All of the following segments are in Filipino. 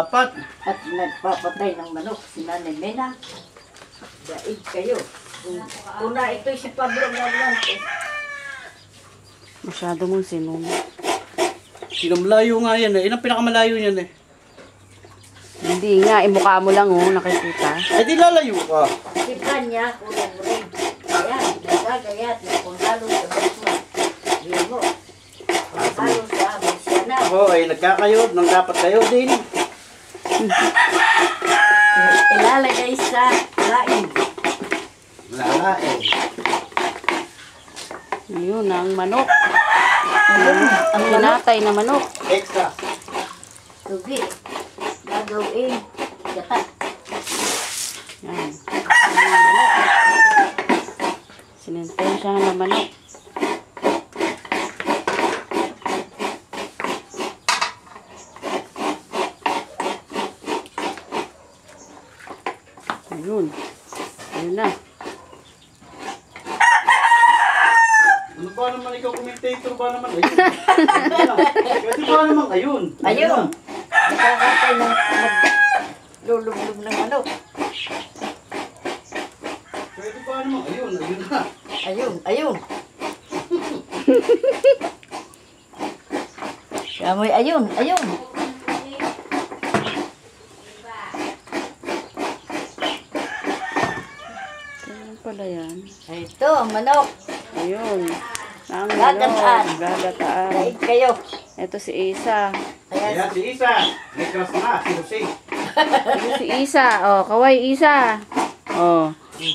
Apat. at nagpapatay ng manok si Nanay Mena. Daig kayo. Una ito si Pablo Galante. Masyado mong sinong. Sinamlayo nga yan eh. Yan ang pinakamalayo niyan eh. Hindi nga, eh, mukha mo lang oh, nakikita. Eh di lalayo ka. Si Kanya, kulang rin. Ayan, nagagayat na kung lalo sa basma. Yun mo. Kung lalo sa siya na. Ako ay nagkakayod nang dapat kayo din. Ilalagay sa laing. Eh. Yun, ang manok. Ayun, ang manok. Tinatay na manok. Extra. Tubi. Gagawin. Gata. Yan. Sinintensyahan na manok. Ayun. Ayun na. Ano ba naman ikaw commentator ba naman? Ayun. Pwede ba naman ayun? Ayun. Nakakatay ng lulublog ng manok. Pwede ba naman ayun? Ayun na. Ayun, ayun. Kamoy, ayun, ayun. Ayun pala yan. Ito, ang manok. Ayun. Ang Gagataan. manok. Gagataan. Daig kayo. Ito si Isa. Kaya Ayan si Isa. May crush na. Si Jose. Ito si Isa. Oh, kaway Isa. Oh,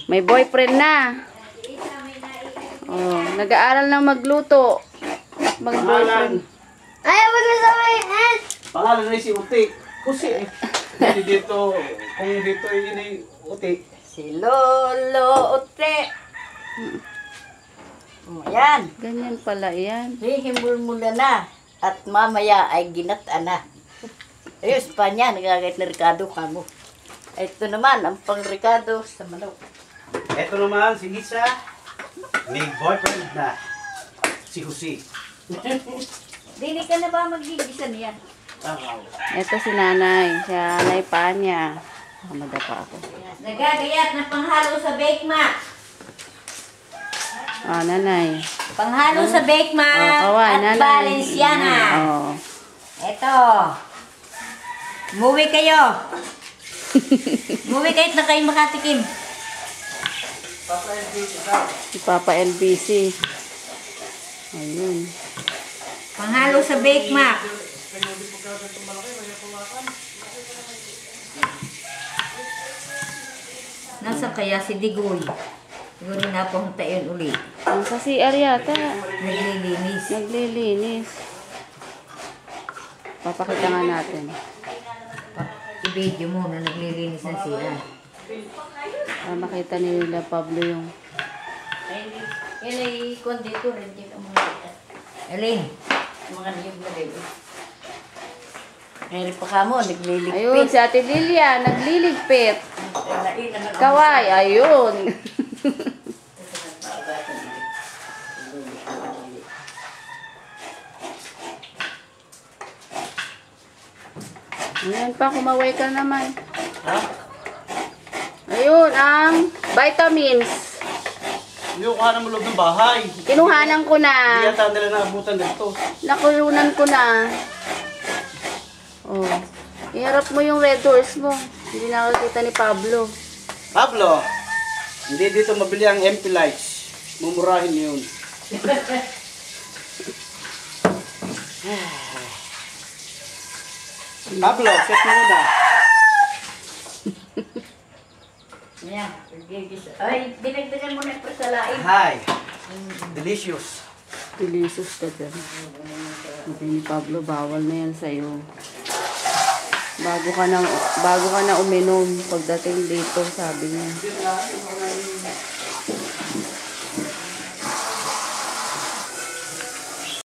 may boyfriend na. Oh, nag-aaral na magluto. Pangalan. Mag-boyfriend. Ayaw mo na sa may hand. Pangalan na si Uti. Jose eh. Hindi dito. Kung dito yun ay Uti. Si Lolo Ote. Oh, Ayan. Ganyan pala yan. Hihimul muna na. At mamaya ay ginata na. Ayos pa niya, nagagayat na Ricardo ka mo. Ito naman, ang pang Ricardo sa manok. Ito naman si Lisa. May boyfriend na. Si Jose. Dini ka na ba magigisa niyan? Tama. Ito si nanay. Siya, nanay pa niya. Madapa ako. Nagagayat na panghalo sa bake mat. Oh, nanay. Panghalo sa bake Oh, mat kaway, at nanay. Valenciana. Oh. Eto. Muwi kayo. Muwi kahit na kayo makatikim. Si Papa LBC. Ayun. Panghalo sa bake mat. Nasa kaya si Digoy? Siguro na punta yun uli. Nasa CR yata. Naglilinis. Naglilinis. Papakita nga natin. I-video mo na naglilinis na sila. Para makita nila Pablo yung... Yan ay kondito rin ang mga? Ang mga niyog na rin. Meron pa ka mo, nagliligpit. Ayun, si Ate Lilia, nagliligpit. Na Kaway, ayun. Ayan pa, kumaway ka naman. Ha? Ayun, ang vitamins. Hindi kaya mo loob ng bahay. Kinuhanan ko Hindi na. yata nila naabutan dito. Nakulunan ko na. Oh. Iharap mo yung red doors mo. Hindi nakakita ni Pablo. Pablo, hindi dito mabili ang MP lights. Mumurahin yun. Pablo, set mo na. Yan, nagigis. Ay, dinagdagan mo na pa sa lain. Hi. Delicious. Delicious ka dyan. Sabi ni Pablo, bawal na yan sa'yo. Bago ka na, bago ka na uminom pagdating dito, sabi niya.